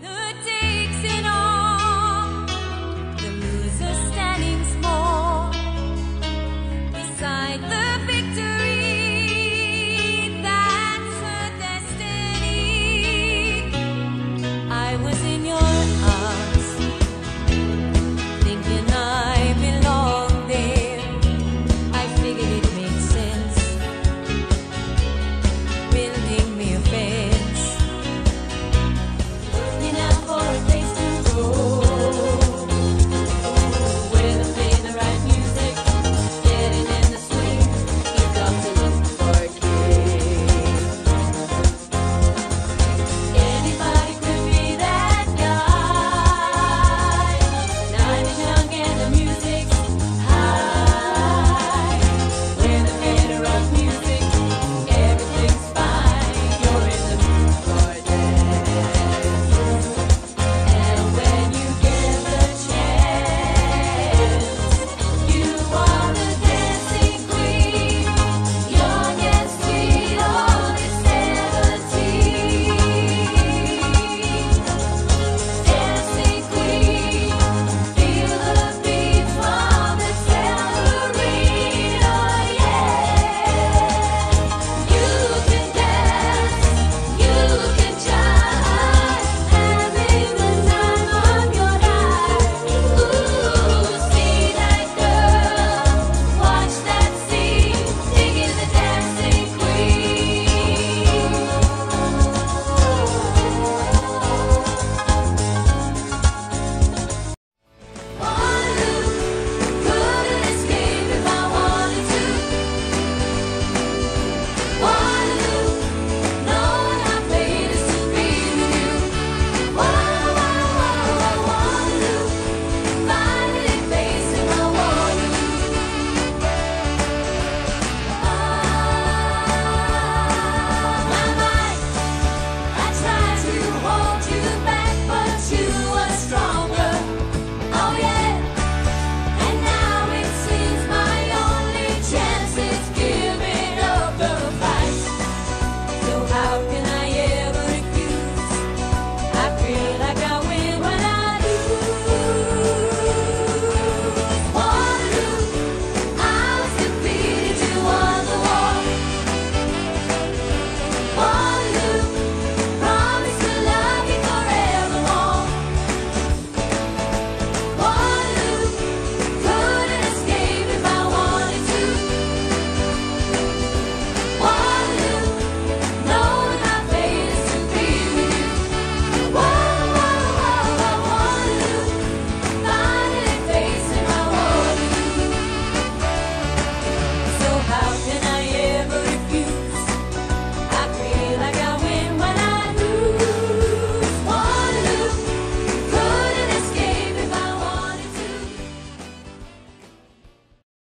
the